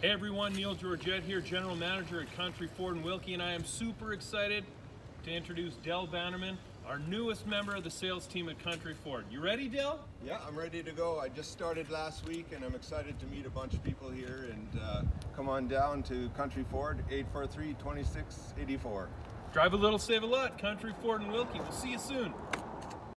Hey everyone, Neil Georgette here, General Manager at Country Ford and Wilkie, and I am super excited to introduce Del Bannerman, our newest member of the sales team at Country Ford. You ready, Del? Yeah, I'm ready to go. I just started last week and I'm excited to meet a bunch of people here and uh, come on down to Country Ford, 843-2684. Drive a little, save a lot. Country Ford and Wilkie. We'll see you soon.